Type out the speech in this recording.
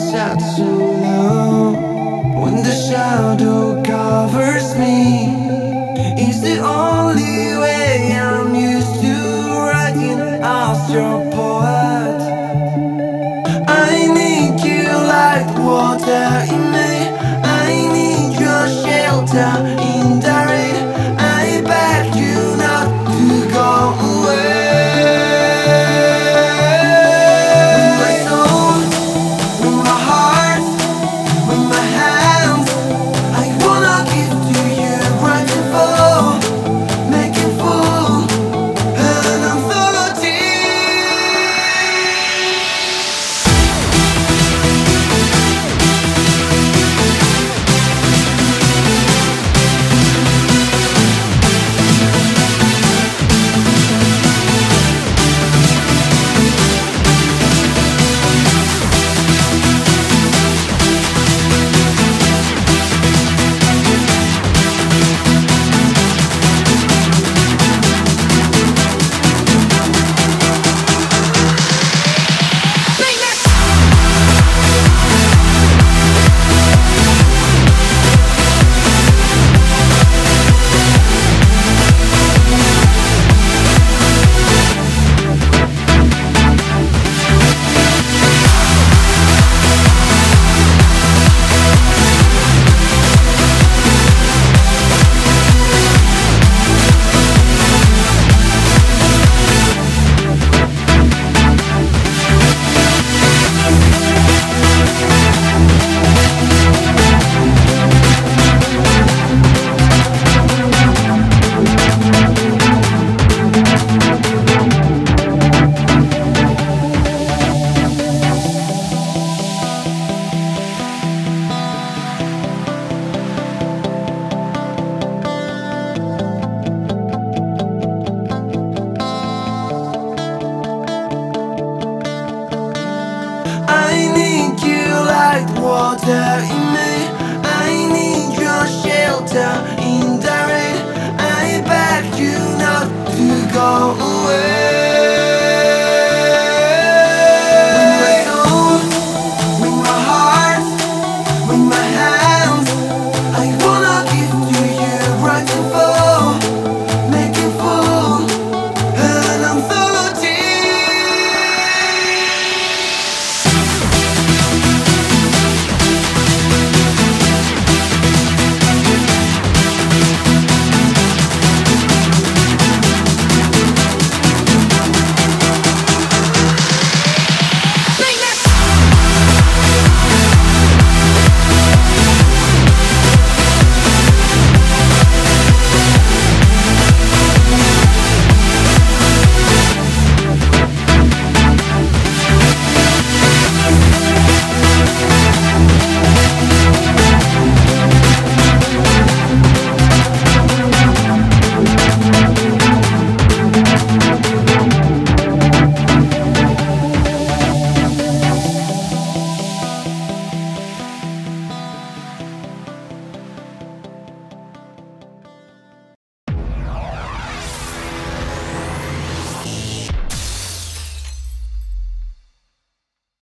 inside so low When the shadow covers that